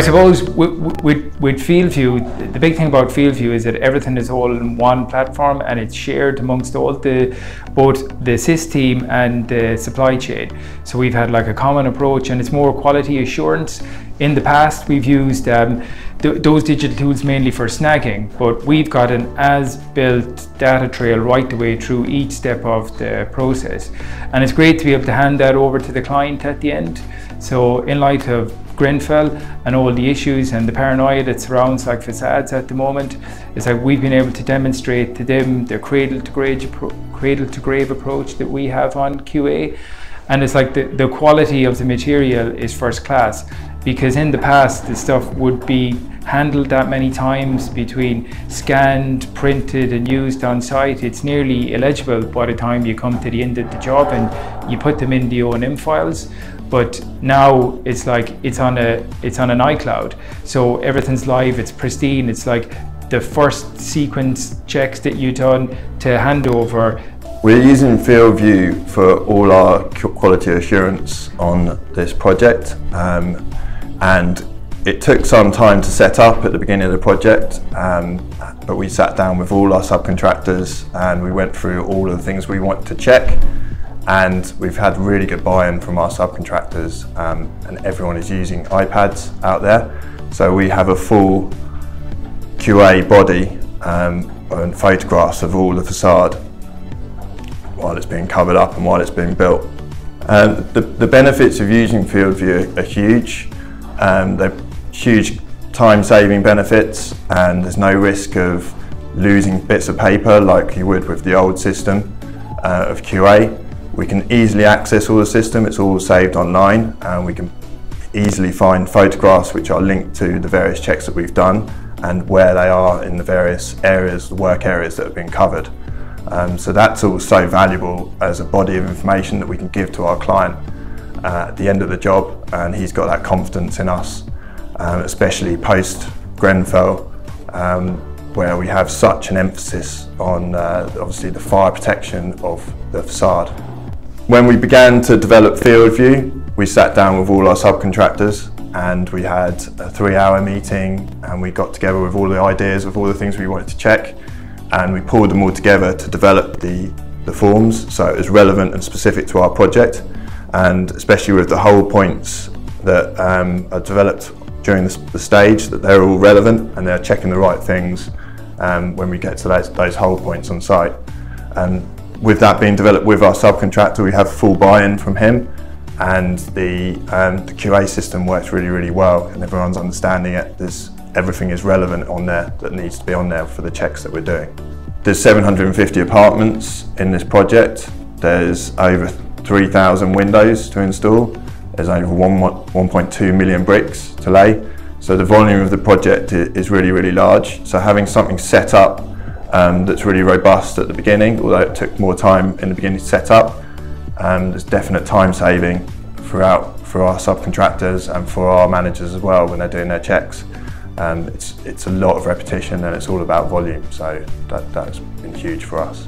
suppose with, with, the big thing about FieldView is that everything is all in one platform and it's shared amongst all the both the Sisk team and the supply chain. So we've had like a common approach and it's more quality assurance. In the past, we've used um, th those digital tools mainly for snagging, but we've got an as-built data trail right the way through each step of the process. And it's great to be able to hand that over to the client at the end. So in light of Grenfell and all the issues and the paranoia that surrounds like facades at the moment, it's like we've been able to demonstrate to them the cradle to grave, cradle to grave approach that we have on QA. And it's like the, the quality of the material is first class because in the past the stuff would be handled that many times between scanned, printed and used on site. It's nearly illegible by the time you come to the end of the job and you put them in the O&M files. But now it's like it's on a it's on an iCloud. So everything's live it's pristine. It's like the first sequence checks that you've done to hand over. We're using FieldView for all our quality assurance on this project um, and it took some time to set up at the beginning of the project um, but we sat down with all our subcontractors and we went through all of the things we want to check and we've had really good buy-in from our subcontractors um, and everyone is using iPads out there. So we have a full QA body um, and photographs of all the facade while it's being covered up and while it's being built. Um, the, the, benefits of using FieldView are huge. Um, huge time-saving benefits and there's no risk of losing bits of paper like you would with the old system uh, of QA. We can easily access all the system, it's all saved online and we can easily find photographs which are linked to the various checks that we've done and where they are in the various areas, the work areas that have been covered. Um, so that's all so valuable as a body of information that we can give to our client uh, at the end of the job and he's got that confidence in us, um, especially post Grenfell um, where we have such an emphasis on uh, obviously the fire protection of the facade. When we began to develop FieldView, we sat down with all our subcontractors and we had a three hour meeting and we got together with all the ideas of all the things we wanted to check and we pulled them all together to develop the, the forms so it was relevant and specific to our project and especially with the hold points that um, are developed during the, the, stage that they're all relevant and they're checking the right things um, when we get to those, those hold points on site. And with that being developed with our subcontractor, we have full buy-in from him and the, um, the QA system works really, really well and everyone's understanding it. There's, everything is relevant on there that needs to be on there for the checks that we're doing. There's 750 apartments in this project. There's over 3,000 windows to install. There's over 1.2 million bricks to lay. So the volume of the project is really, really large. So having something set up um, that's really robust at the beginning, although it took more time in the beginning to set up. Um, there's definite time saving throughout for our subcontractors and for our managers as well when they're doing their checks. Um, it's, it's a lot of repetition and it's all about volume, so that, that's been huge for us.